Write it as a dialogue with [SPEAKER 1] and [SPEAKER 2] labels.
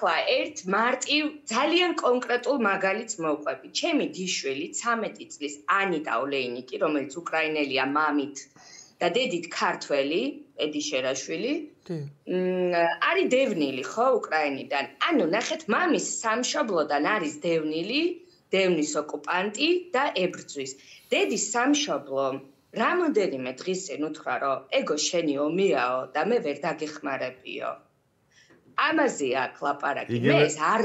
[SPEAKER 1] ახლა ერთ მარტივ ძალიან კონკრეტულ მაგალითს მოვყვები. ჩემი დიშველი 13 წლის ანიტა ოლეინიკი, რომელიც უკრაინელია მამით და დედით ქართველი, ედი შერაშვილი. მ არის დევნილი ხო უკრაინიდან. ანუ ნახეთ, მამის სამშობლოდან არის დევნილი, დევნის ოკუპანტი და ებრძვის. დედის სამშობლო რამოდენიმე დღის წინ უთხრა, რომ ეგო შენი ომიაო და მე ვერ დაგეხმარებიო. ამაზეა კლაპარაკი. მე ეს არ